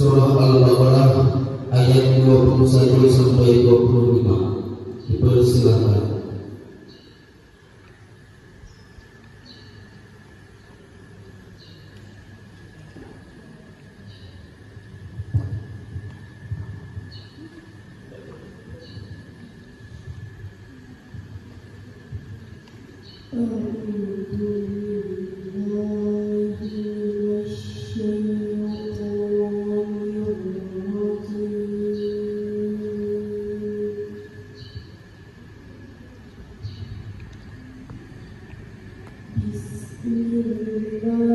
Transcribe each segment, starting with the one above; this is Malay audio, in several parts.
surah Al-Baqarah ayat 21 sampai 25. Dipersilakan. Mm-hmm.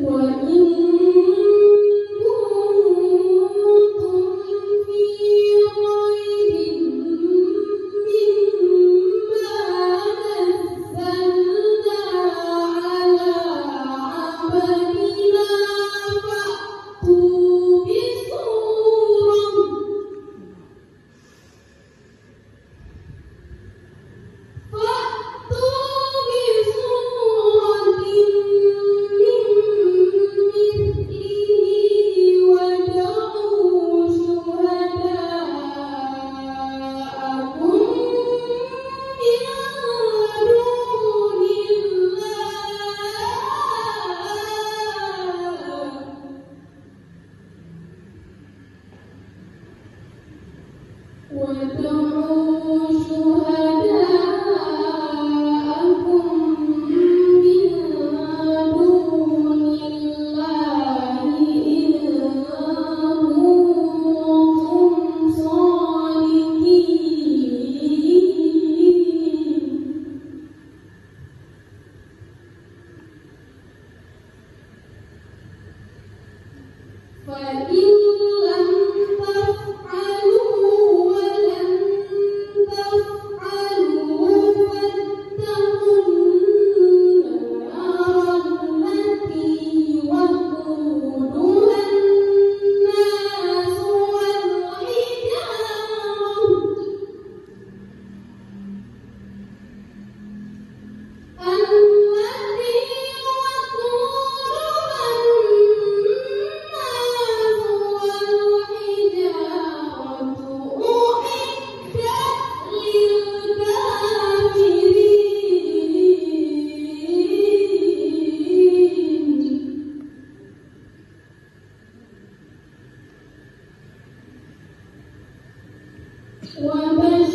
我一我们